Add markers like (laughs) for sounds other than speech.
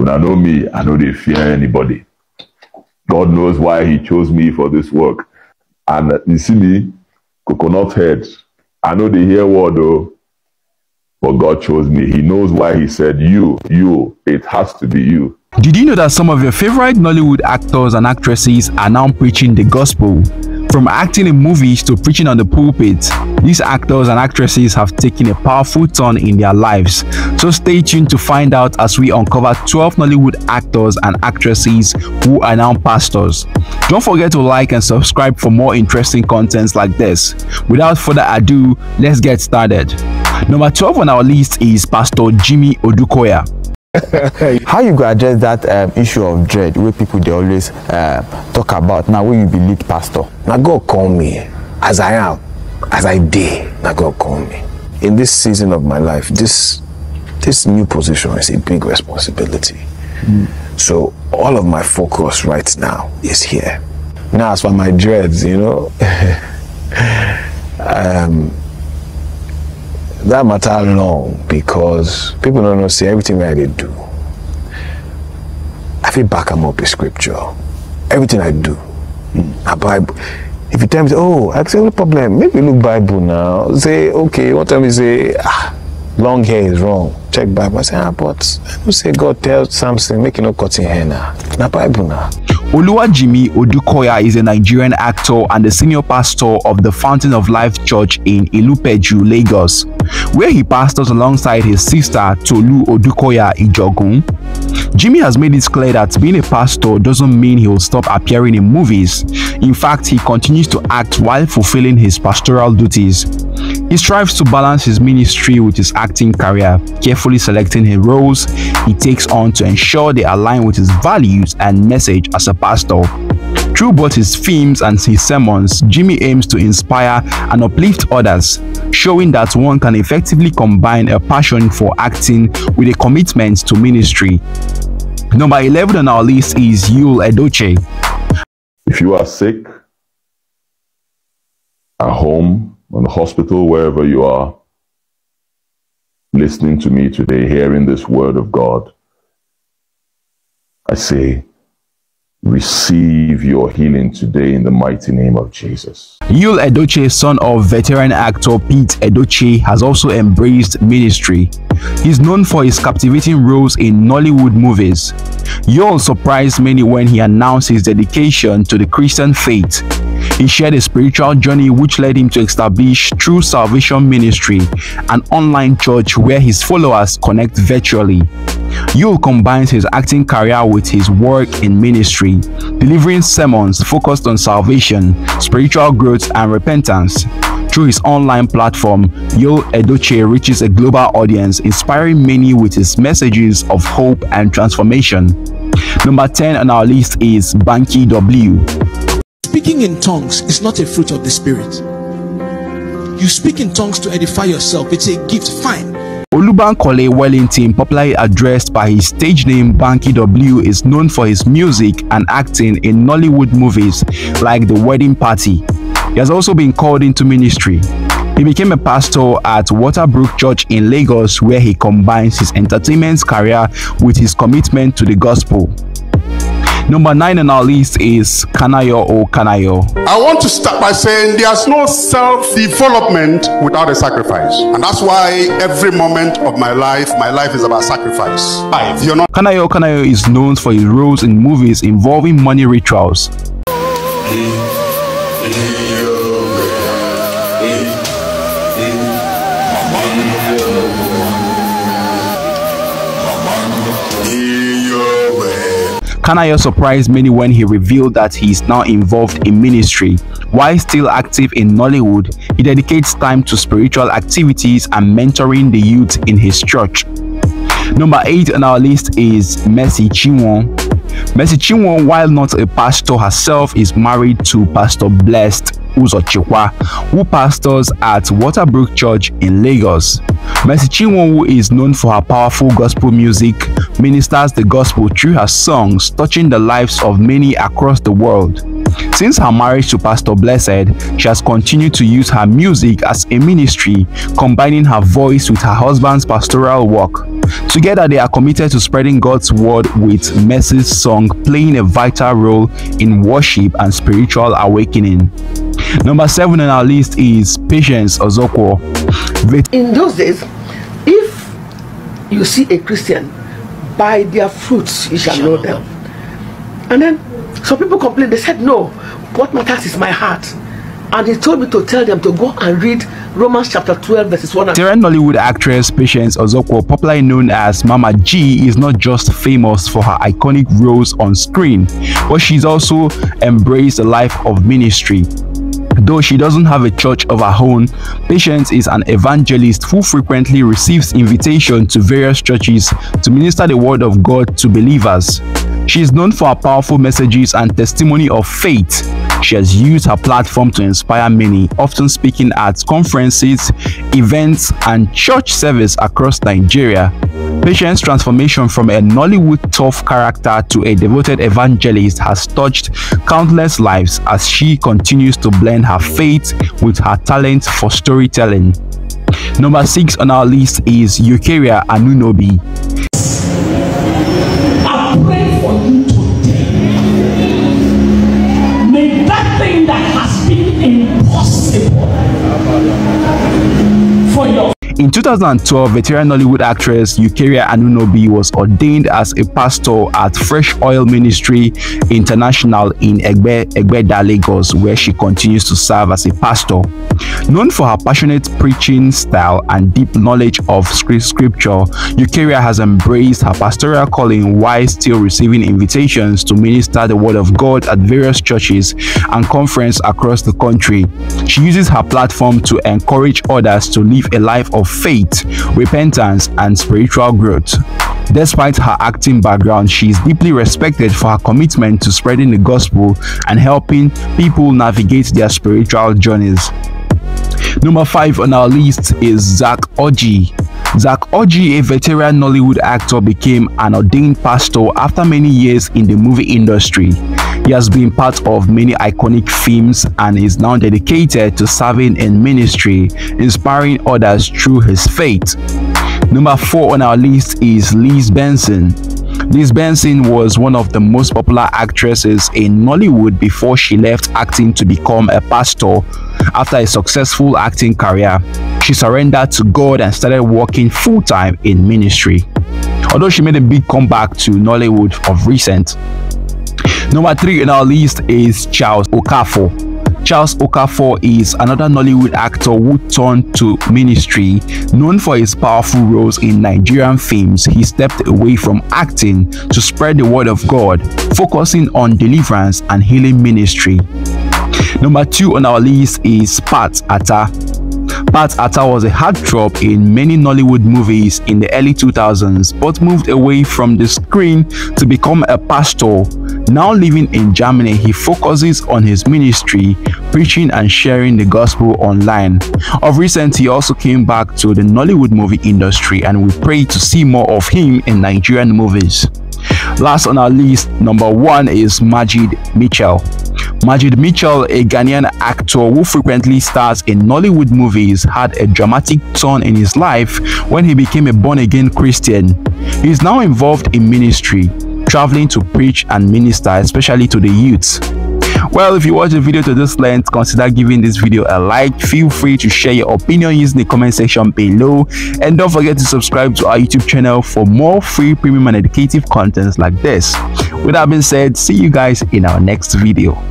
When I know me, I know they fear anybody. God knows why He chose me for this work. And you see me, coconut head. I know they hear word though, but God chose me. He knows why He said, You, you, it has to be you. Did you know that some of your favorite Nollywood actors and actresses are now preaching the gospel? From acting in movies to preaching on the pulpit, these actors and actresses have taken a powerful turn in their lives. So stay tuned to find out as we uncover 12 Nollywood actors and actresses who are now pastors. Don't forget to like and subscribe for more interesting contents like this. Without further ado, let's get started. Number 12 on our list is Pastor Jimmy Odukoya. (laughs) how you go address that um, issue of dread wey people dey always uh, talk about now wey you be lead pastor. na god call me as i am as i dey na god call me in this season of my life this this new position is a big responsibility mm. so all of my focus right now is here now as for my dreads you know (laughs) um, that matter long because people don't know see everything that they do. I feel back am up with scripture. Everything I do, a Bible. If you tell me, oh, I say no problem. Maybe look Bible now. Say okay. One time you say, ah, long hair is wrong. Check Bible. I say, ah, but I say God tells something, make you no cutting hair now. Na Bible now. Oluwajimi Odukoya is a Nigerian actor and the senior pastor of the Fountain of Life Church in Ilupeju, Lagos, where he pastors alongside his sister Tolu Odukoya Ijogun. Jimmy has made it clear that being a pastor doesn't mean he will stop appearing in movies. In fact, he continues to act while fulfilling his pastoral duties. He strives to balance his ministry with his acting career, carefully selecting his roles he takes on to ensure they align with his values and message as a pastor. Through both his films and his sermons, Jimmy aims to inspire and uplift others, showing that one can effectively combine a passion for acting with a commitment to ministry. Number 11 on our list is Yul Edochie. If you are sick, at home, in the hospital, wherever you are, listening to me today, hearing this word of God, I say, receive your healing today in the mighty name of Jesus. Yul Edochie, son of veteran actor Pete Edochie, has also embraced ministry. He's known for his captivating roles in Nollywood movies. Yul surprised many when he announced his dedication to the Christian faith. He shared a spiritual journey which led him to establish True Salvation Ministry, an online church where his followers connect virtually. Yul combines his acting career with his work in ministry, delivering sermons focused on salvation, spiritual growth, and repentance. Through his online platform, Yul Edochie reaches a global audience, inspiring many with his messages of hope and transformation. Number 10 on our list is Banky W. Speaking in tongues is not a fruit of the Spirit. You speak in tongues to edify yourself, it's a gift, fine. Olubankole Wellington, popularly addressed by his stage name Banky W, is known for his music and acting in Nollywood movies like The Wedding Party. He has also been called into ministry. He became a pastor at Waterbrook Church in Lagos where he combines his entertainment career with his commitment to the gospel. Number 9 on our list is Kanayo O. Kanayo. I want to start by saying there's no self-development without a sacrifice. And that's why every moment of my life, my life is about sacrifice. You're not Kanayo Kanayo is known for his roles in movies involving money rituals. Kanayo surprised many when he revealed that he is now involved in ministry. While still active in Nollywood, he dedicates time to spiritual activities and mentoring the youth in his church. Number 8 on our list is Mercy Chinwo. Mercy Chinwo, while not a pastor herself, is married to Pastor Blessed Uzochikwa, who pastors at Waterbrook Church in Lagos. Mercy Chinwo is known for her powerful gospel music, ministers the gospel through her songs, touching the lives of many across the world. Since her marriage to Pastor Blessed, she has continued to use her music as a ministry, combining her voice with her husband's pastoral work. Together, they are committed to spreading God's word with Mercy's song playing a vital role in worship and spiritual awakening. Number seven on our list is Patience Ozokwor. In those days, if you see a Christian, by their fruits you shall know them. And then some people complained, they said, No, what matters is my heart. And he told me to tell them to go and read Romans chapter 12, verses 1 and Veteran Nollywood actress Patience Ozokwor, popularly known as Mama G, is not just famous for her iconic roles on screen, but she's also embraced a life of ministry. Though she doesn't have a church of her own, Patience is an evangelist who frequently receives invitation to various churches to minister the word of God to believers. She is known for her powerful messages and testimony of faith. She has used her platform to inspire many, often speaking at conferences, events, and church service across Nigeria. Patience' transformation from a Nollywood tough character to a devoted evangelist has touched countless lives as she continues to blend her faith with her talent for storytelling. Number 6 on our list is Eucharia Anunobi. In 2012, veteran Nollywood actress Eucharia Anunobi was ordained as a pastor at Fresh Oil Ministry International in Egbe, Egbeda, Lagos, where she continues to serve as a pastor. Known for her passionate preaching style and deep knowledge of scripture, Eucharia has embraced her pastoral calling while still receiving invitations to minister the word of God at various churches and conferences across the country. She uses her platform to encourage others to live a life of faith, repentance, and spiritual growth. Despite her acting background, she is deeply respected for her commitment to spreading the gospel and helping people navigate their spiritual journeys. Number 5 on our list is Zack Orji. Zack Orji, a veteran Nollywood actor, became an ordained pastor after many years in the movie industry. He has been part of many iconic films and is now dedicated to serving in ministry, inspiring others through his faith. Number 4 on our list is Liz Benson. Liz Benson was one of the most popular actresses in Nollywood before she left acting to become a pastor after a successful acting career. She surrendered to God and started working full-time in ministry. Although she made a big comeback to Nollywood of recent. Number 3 in our list is Charles Okafor. Charles Okafor is another Nollywood actor who turned to ministry. Known for his powerful roles in Nigerian films, he stepped away from acting to spread the word of God, focusing on deliverance and healing ministry. Number 2 on our list is Pat Attah. Pat Attah was a heartthrob in many Nollywood movies in the early 2000s but moved away from the screen to become a pastor. Now living in Germany, he focuses on his ministry, preaching and sharing the gospel online. Of recent, he also came back to the Nollywood movie industry and we pray to see more of him in Nigerian movies. Last on our list, number 1 is Majid Michel. Majid Michel, a Ghanaian actor who frequently stars in Nollywood movies, had a dramatic turn in his life when he became a born-again Christian. He is now involved in ministry, traveling to preach and minister, especially to the youths. Well, if you watch the video to this length, consider giving this video a like. Feel free to share your opinion using the comment section below. And don't forget to subscribe to our YouTube channel for more free premium and educative contents like this. With that being said, see you guys in our next video.